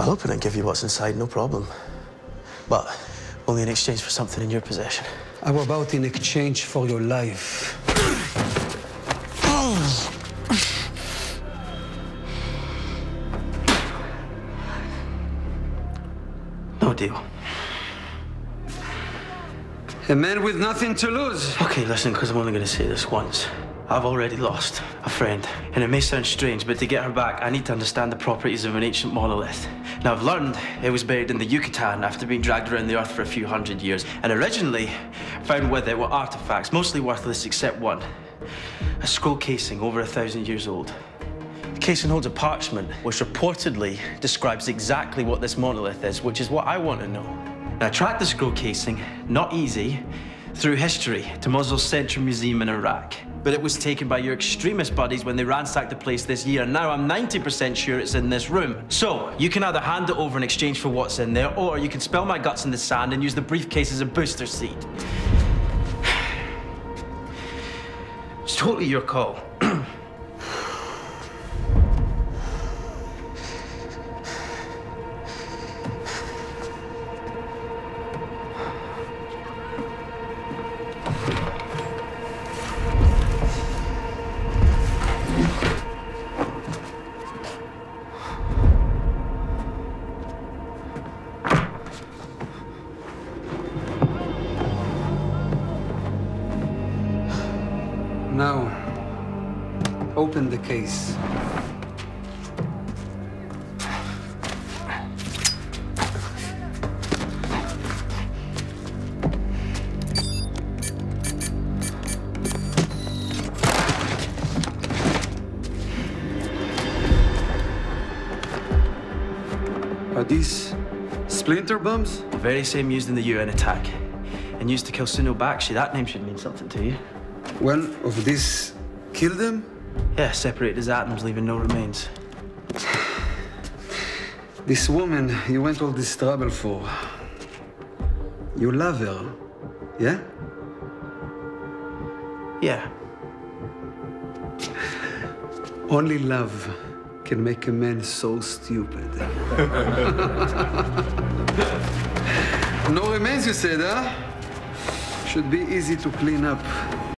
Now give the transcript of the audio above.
I'll open and give you what's inside, no problem. But only in exchange for something in your possession. How about in exchange for your life? No deal. A man with nothing to lose. Okay, listen, because I'm only going to say this once. I've already lost a friend, and it may sound strange, but to get her back, I need to understand the properties of an ancient monolith. Now, I've learned it was buried in the Yucatan after being dragged around the earth for a few hundred years, and originally found with it were artifacts, mostly worthless except one a scroll casing over a thousand years old. The casing holds a parchment which reportedly describes exactly what this monolith is, which is what I want to know. Now, I tracked the scroll casing, not easy, through history to Mosul's Central Museum in Iraq. But it was taken by your extremist buddies when they ransacked the place this year, and now I'm 90% sure it's in this room. So, you can either hand it over in exchange for what's in there, or you can spill my guts in the sand and use the briefcase as a booster seat. It's totally your call. Now, open the case. Are these splinter bombs? The very same used in the UN attack. And used to kill Sunil Bakshi. That name should mean something to you. One of these killed them? Yeah, separated his atoms, leaving no remains. This woman you went all this trouble for. You love her, yeah? Yeah. Only love can make a man so stupid. no remains, you said, huh? Should be easy to clean up.